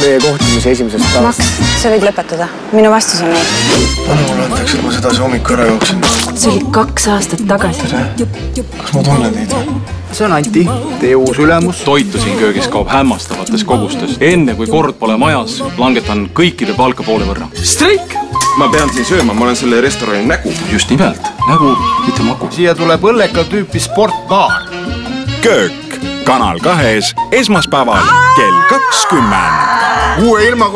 meie kohtumise esimesest päevast. Max, sa võid lõpetada. minu vastus on ei. mulle andeks, et ma sedasi hommiku ära jooksin. see oli kaks aastat tagasi. kas ma tunnen teid? see on Anti, teie uus ülemus. toitu siin köögis kaob hämmastavates kogustes. enne kui kord pole majas, langetan kõikide palka poole võrra. streik! ma pean siin sööma, ma olen selle restorani nägu. just nimelt, nägu, mitte magu. siia tuleb õlleka tüüpi sportbaar. köök Kanal kahes esmaspäeval kell kakskümmend. Kuu ei ilman,